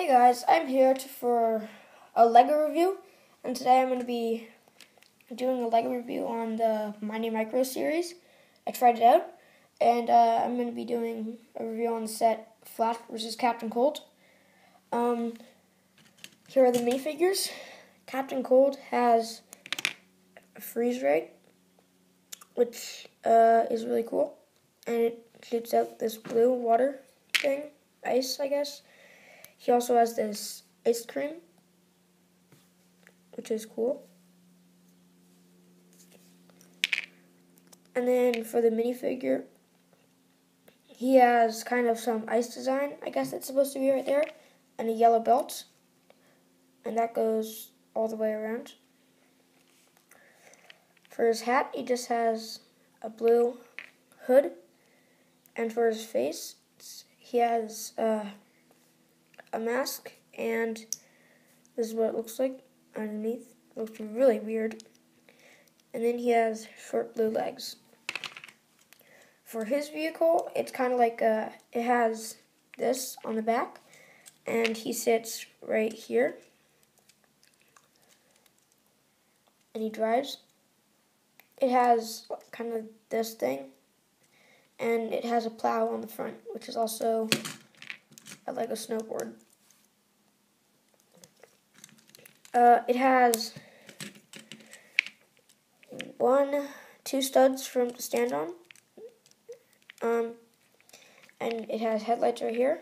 Hey guys, I'm here to, for a LEGO review, and today I'm going to be doing a LEGO review on the Mighty Micro series. I tried it out, and uh, I'm going to be doing a review on the set Flash vs. Captain Cold. Um, here are the minifigures. Captain Cold has a freeze ray, which uh, is really cool, and it shoots out this blue water thing, ice, I guess. He also has this ice cream, which is cool. And then for the minifigure, he has kind of some ice design, I guess that's supposed to be right there, and a yellow belt. And that goes all the way around. For his hat, he just has a blue hood. And for his face, he has uh, a mask, and this is what it looks like underneath. It looks really weird. And then he has short blue legs. For his vehicle, it's kind of like a, it has this on the back, and he sits right here. And he drives. It has kind of this thing, and it has a plow on the front, which is also like a snowboard. Uh, it has one, two studs for him to stand on. Um, and it has headlights right here.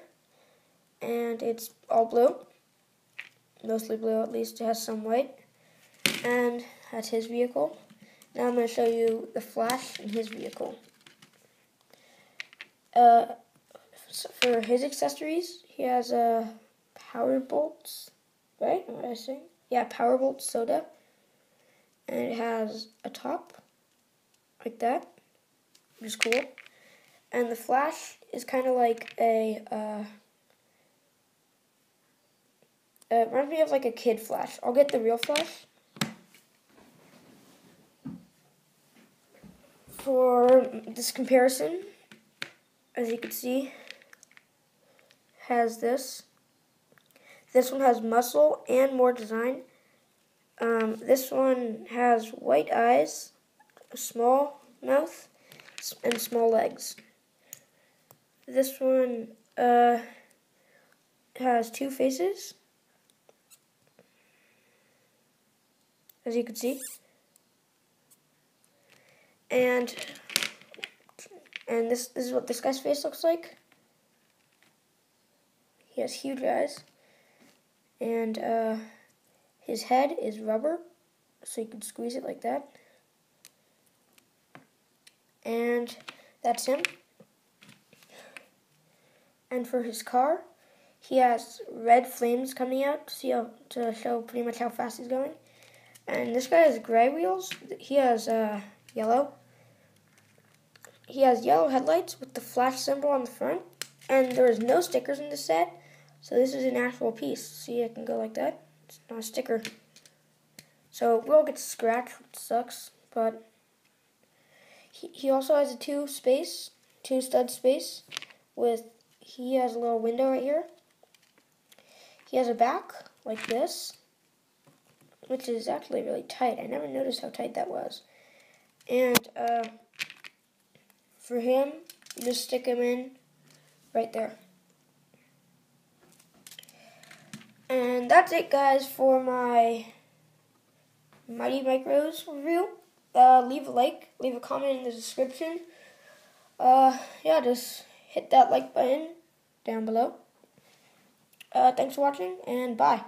And it's all blue. Mostly blue, at least. It has some white. And that's his vehicle. Now I'm going to show you the Flash in his vehicle. Uh, for his accessories, he has a uh, power bolts, right? What I saying? Yeah, power bolt soda. And it has a top, like that, which is cool. And the flash is kind of like a, uh, it reminds me of like a kid flash. I'll get the real flash. For this comparison, as you can see, has this. This one has muscle and more design. Um, this one has white eyes, a small mouth, and small legs. This one uh, has two faces, as you can see. And and this, this is what this guy's face looks like. He has huge eyes. And uh, his head is rubber, so you can squeeze it like that. And that's him. And for his car, he has red flames coming out to, see how, to show pretty much how fast he's going. And this guy has gray wheels. He has uh, yellow. He has yellow headlights with the flash symbol on the front. And there is no stickers in the set. So this is an actual piece. See, I can go like that. It's not a sticker. So it will get scratched, which sucks, but he, he also has a two space, two stud space with, he has a little window right here. He has a back like this, which is actually really tight. I never noticed how tight that was. And uh, for him, just stick him in right there. And that's it, guys, for my Mighty Micros review. Uh, leave a like, leave a comment in the description. Uh, yeah, just hit that like button down below. Uh, thanks for watching, and bye.